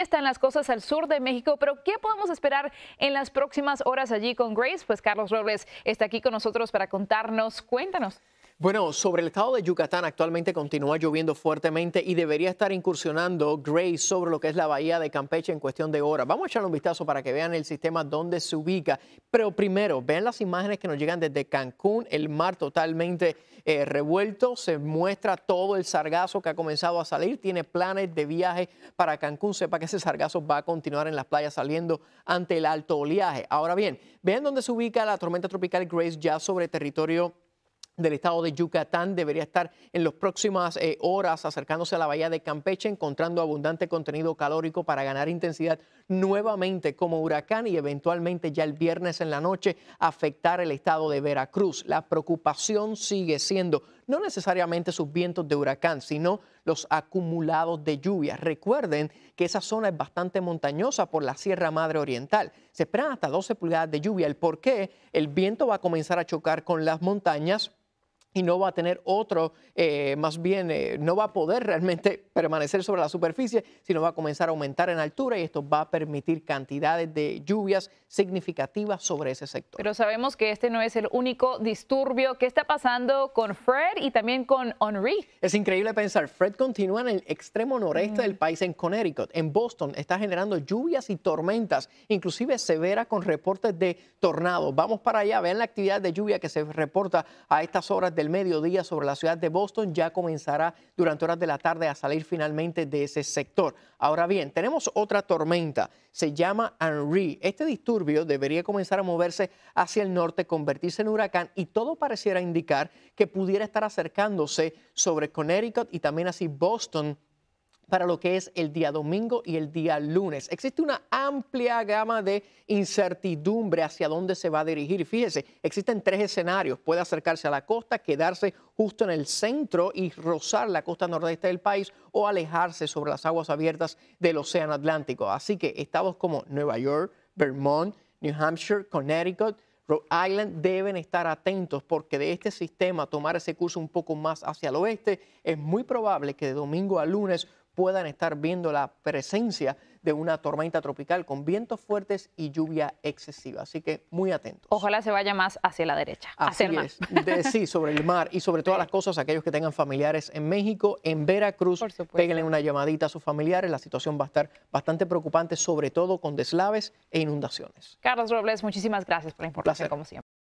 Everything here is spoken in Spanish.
están las cosas al sur de México, pero ¿qué podemos esperar en las próximas horas allí con Grace? Pues Carlos Robles está aquí con nosotros para contarnos. Cuéntanos. Bueno, sobre el estado de Yucatán actualmente continúa lloviendo fuertemente y debería estar incursionando Grace sobre lo que es la bahía de Campeche en cuestión de horas. Vamos a echarle un vistazo para que vean el sistema donde se ubica. Pero primero, vean las imágenes que nos llegan desde Cancún, el mar totalmente eh, revuelto, se muestra todo el sargazo que ha comenzado a salir, tiene planes de viaje para Cancún, sepa que ese sargazo va a continuar en las playas saliendo ante el alto oleaje. Ahora bien, vean dónde se ubica la tormenta tropical Grace ya sobre territorio del estado de Yucatán debería estar en las próximas eh, horas acercándose a la bahía de Campeche, encontrando abundante contenido calórico para ganar intensidad nuevamente como huracán y eventualmente ya el viernes en la noche afectar el estado de Veracruz. La preocupación sigue siendo no necesariamente sus vientos de huracán, sino los acumulados de lluvia. Recuerden que esa zona es bastante montañosa por la Sierra Madre Oriental. Se esperan hasta 12 pulgadas de lluvia. El por qué el viento va a comenzar a chocar con las montañas y no va a tener otro, eh, más bien, eh, no va a poder realmente permanecer sobre la superficie, sino va a comenzar a aumentar en altura y esto va a permitir cantidades de lluvias significativas sobre ese sector. Pero sabemos que este no es el único disturbio. ¿Qué está pasando con Fred y también con Henry? Es increíble pensar, Fred continúa en el extremo noreste del mm. país, en Connecticut, en Boston, está generando lluvias y tormentas, inclusive severas con reportes de tornados. Vamos para allá, vean la actividad de lluvia que se reporta a estas horas de del mediodía sobre la ciudad de Boston ya comenzará durante horas de la tarde a salir finalmente de ese sector. Ahora bien, tenemos otra tormenta, se llama Henry. Este disturbio debería comenzar a moverse hacia el norte, convertirse en huracán y todo pareciera indicar que pudiera estar acercándose sobre Connecticut y también así Boston para lo que es el día domingo y el día lunes. Existe una amplia gama de incertidumbre hacia dónde se va a dirigir. Fíjese, existen tres escenarios. Puede acercarse a la costa, quedarse justo en el centro y rozar la costa nordeste del país o alejarse sobre las aguas abiertas del Océano Atlántico. Así que estados como Nueva York, Vermont, New Hampshire, Connecticut, Rhode Island deben estar atentos porque de este sistema tomar ese curso un poco más hacia el oeste es muy probable que de domingo a lunes puedan estar viendo la presencia de una tormenta tropical con vientos fuertes y lluvia excesiva. Así que muy atentos. Ojalá se vaya más hacia la derecha. Así es. sí, sobre el mar y sobre todas las cosas, aquellos que tengan familiares en México, en Veracruz, péguenle una llamadita a sus familiares. La situación va a estar bastante preocupante, sobre todo con deslaves e inundaciones. Carlos Robles, muchísimas gracias por la información, como siempre.